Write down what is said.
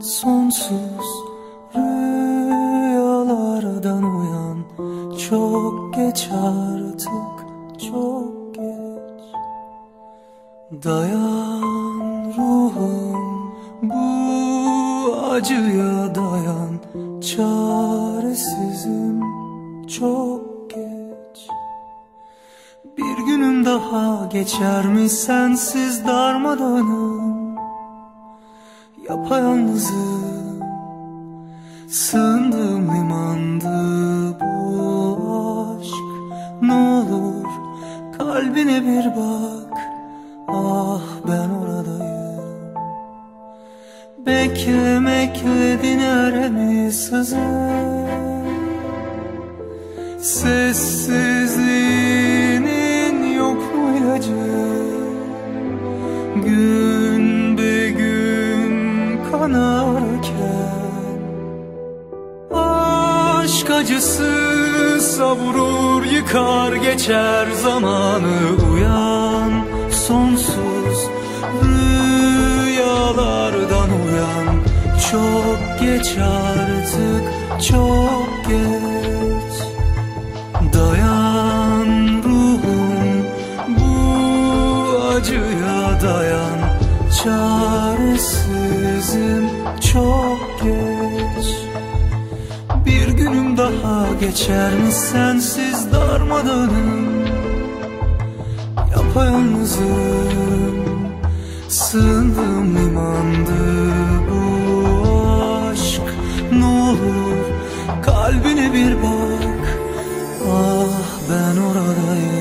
sonsuz rüyalardan uyan. Çok geç artık çok geç. Dayan ruhum bu acıya dayan. Çaresizim çok geç. Bir günüm daha geçer mi sensiz darmadağınım Yapayalnızım. Sığındığım limandı bu aşk. Ne olur kalbine bir bak. Ah ben oradayım. Beklemekle dinere sızır Sessizliğinin gün kanarken Aşk acısı savurur yıkar geçer zamanı uyan. Sonsuz rüyalardan uyan. Çok geç artık çok geç. Dayan ruhum bu acıya dayan. Çaresizim Bir günüm daha geçer mi sensiz darmadağınım? Yapayalnızım Sığındığım limandı bu aşk. Ne olur kalbine bir bak. Ah ben oradayım